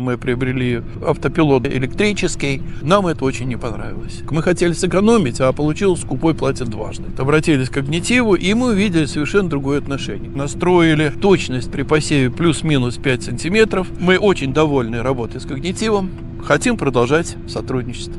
Мы приобрели автопилот электрический. Нам это очень не понравилось. Мы хотели сэкономить, а получилось скупой платит дважды. Обратились к когнитиву, и мы увидели совершенно другое отношение. Настроили точность при посеве плюс-минус 5 сантиметров. Мы очень довольны работой с когнитивом. Хотим продолжать сотрудничество.